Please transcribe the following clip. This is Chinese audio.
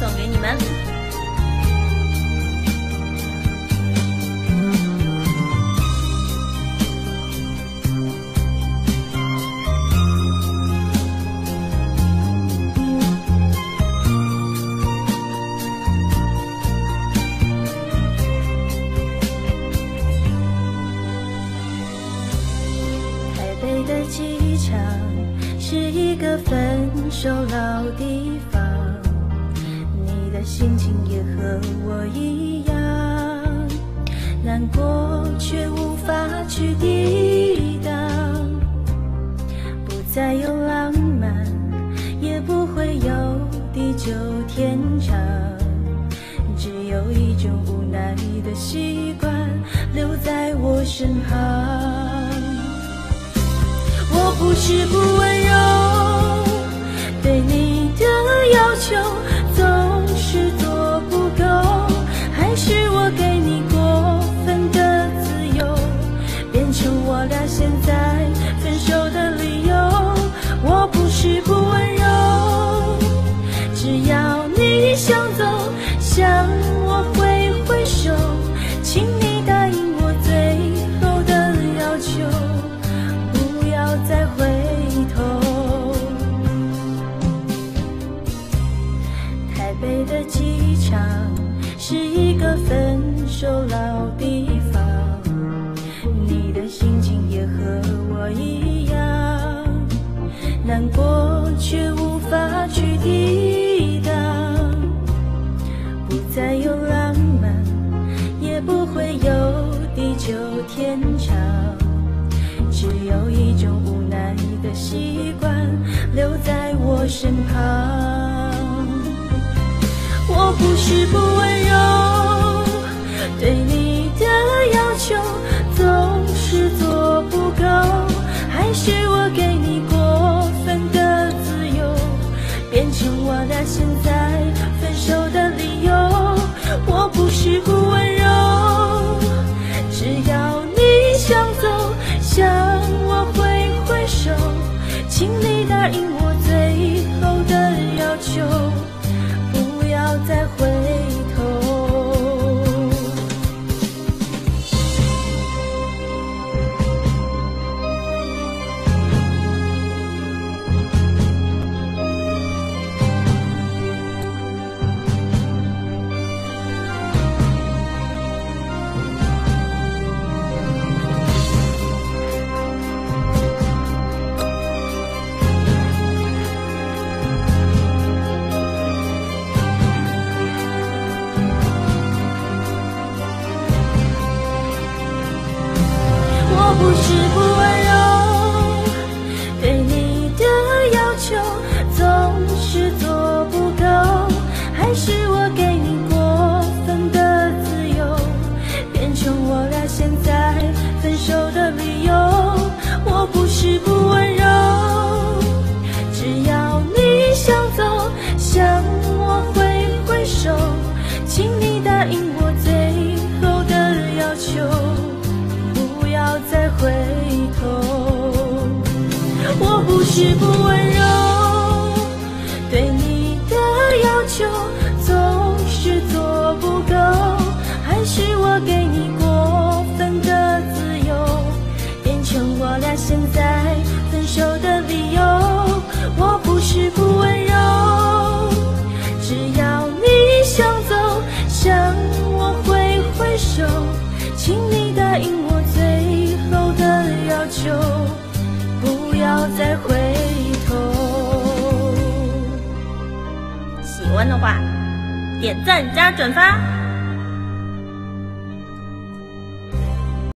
送给你们。台北的机场是一个分手老地方，的心情也和我一样，难过却无法去抵挡，不再有浪漫，也不会有地久天长，只有一种无奈的习惯留在我身旁。我不是不的心情也和我一样，难过却无法去抵挡，不再有浪漫，也不会有地久天长。只有一种无奈的习惯留在我身旁。我不是不为答应我最后的要求，不要再回是是不温柔，的话，点赞加转发。